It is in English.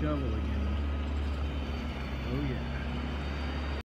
shovel again. Oh yeah.